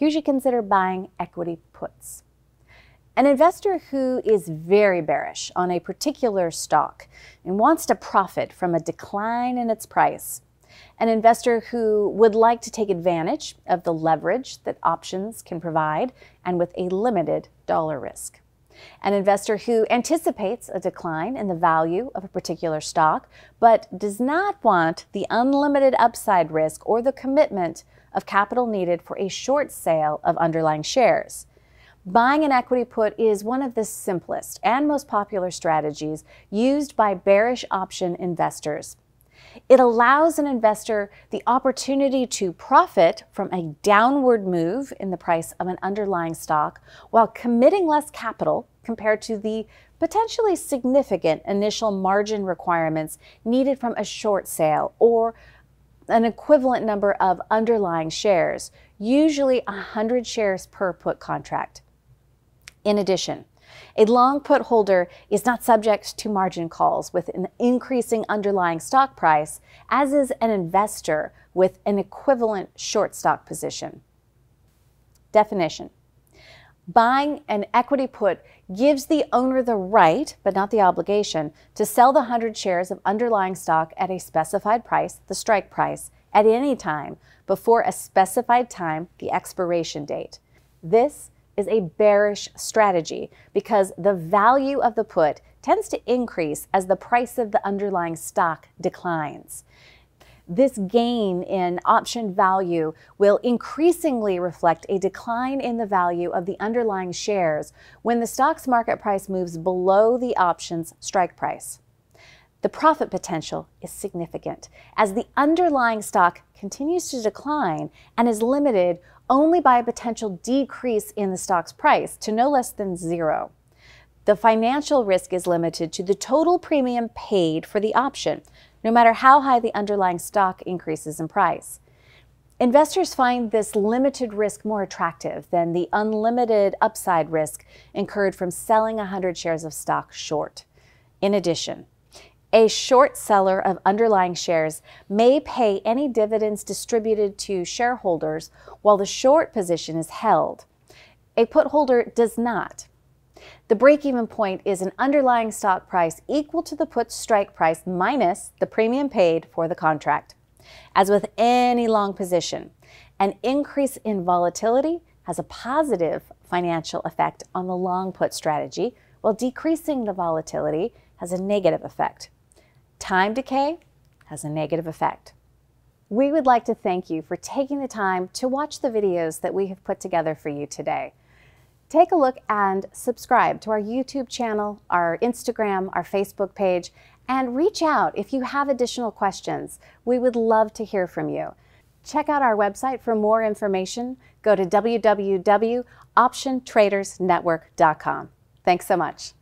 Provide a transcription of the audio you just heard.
you should consider buying equity puts. An investor who is very bearish on a particular stock and wants to profit from a decline in its price. An investor who would like to take advantage of the leverage that options can provide and with a limited dollar risk. An investor who anticipates a decline in the value of a particular stock, but does not want the unlimited upside risk or the commitment of capital needed for a short sale of underlying shares. Buying an equity put is one of the simplest and most popular strategies used by bearish option investors. It allows an investor the opportunity to profit from a downward move in the price of an underlying stock while committing less capital compared to the potentially significant initial margin requirements needed from a short sale or an equivalent number of underlying shares, usually 100 shares per put contract. In addition, a long put holder is not subject to margin calls with an increasing underlying stock price, as is an investor with an equivalent short stock position. Definition Buying an equity put gives the owner the right, but not the obligation, to sell the 100 shares of underlying stock at a specified price, the strike price, at any time before a specified time, the expiration date. This is a bearish strategy because the value of the put tends to increase as the price of the underlying stock declines. This gain in option value will increasingly reflect a decline in the value of the underlying shares when the stock's market price moves below the option's strike price. The profit potential is significant as the underlying stock continues to decline and is limited only by a potential decrease in the stock's price to no less than zero. The financial risk is limited to the total premium paid for the option, no matter how high the underlying stock increases in price. Investors find this limited risk more attractive than the unlimited upside risk incurred from selling 100 shares of stock short. In addition, a short seller of underlying shares may pay any dividends distributed to shareholders while the short position is held. A put holder does not. The break even point is an underlying stock price equal to the put strike price minus the premium paid for the contract. As with any long position, an increase in volatility has a positive financial effect on the long put strategy, while decreasing the volatility has a negative effect. Time decay has a negative effect. We would like to thank you for taking the time to watch the videos that we have put together for you today. Take a look and subscribe to our YouTube channel, our Instagram, our Facebook page, and reach out if you have additional questions. We would love to hear from you. Check out our website for more information. Go to www.optiontradersnetwork.com. Thanks so much.